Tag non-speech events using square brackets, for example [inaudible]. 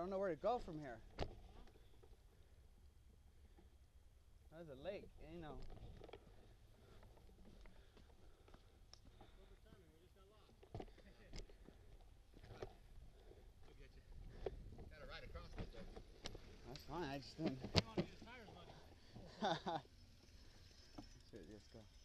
don't know where to go from here. There's a lake, you know. That's fine. I just didn't. [laughs] You want to get tires, buddy? Should just go.